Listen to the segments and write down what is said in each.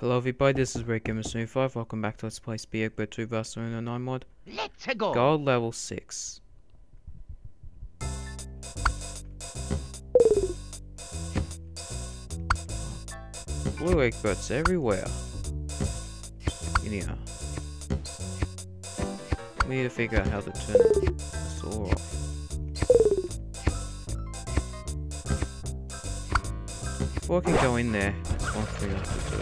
Hello everybody, this is Red Gamer 75. Welcome back to Let's Play Eggbert 2 Vas709 mod. Let's go. Gold level 6. Blue Eggberts everywhere. Anyhow. We need to figure out how to turn the saw off. Before I can go in there, one thing I have to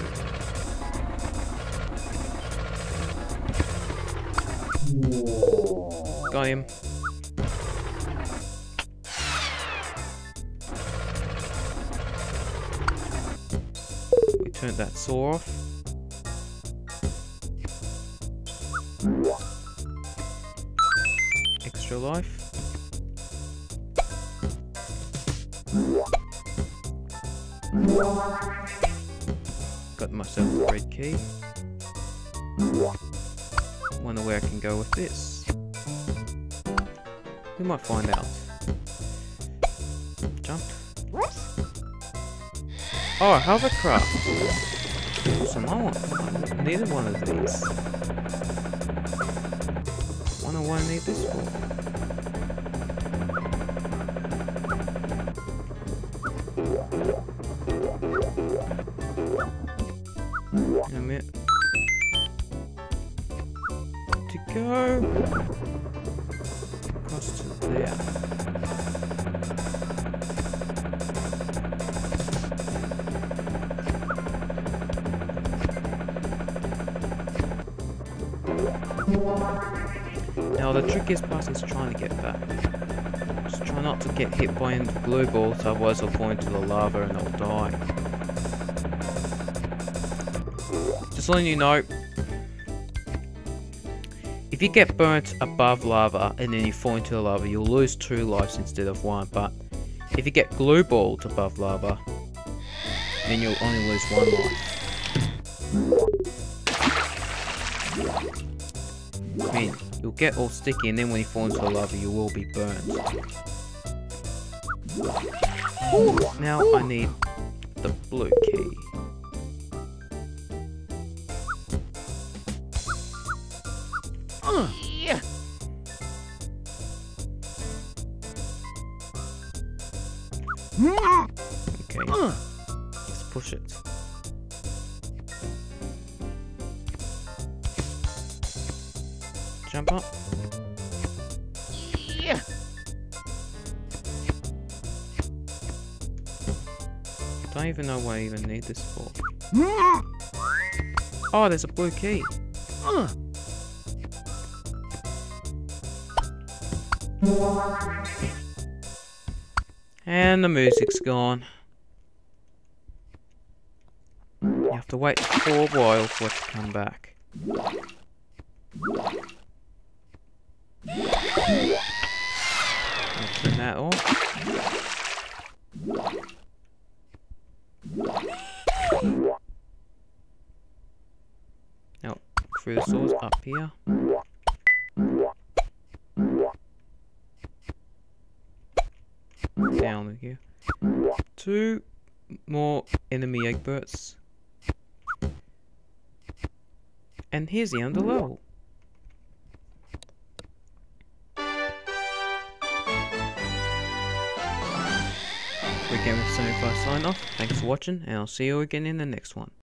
do. Got him. We turned that saw off. Extra life. Got myself a red key. Wonder where I can go with this. We might find out. Jump. Oh, hovercraft. Awesome. I want. I needed one of these. Wonder what I need this for. Go across to there. Now the trickiest part is trying to get back. Just try not to get hit by any blue balls, otherwise I'll fall into the lava and I'll die. Just letting you know, if you get burnt above lava and then you fall into the lava, you'll lose two lives instead of one. But if you get glue balled above lava, then you'll only lose one life. I mean, you'll get all sticky and then when you fall into the lava, you will be burnt. Now I need the blue key. Yeah. Okay, uh. let's push it. Jump up. Yeah. Don't even know what I even need this for. Uh. Oh, there's a blue key. Uh. And the music's gone. You have to wait for a while for it to come back. I'll turn that off. Now, through the saws up here. Down here. Two more enemy Eggberts. And here's the end under level. Weekend with 75 sign off. Thanks for watching, and I'll see you again in the next one.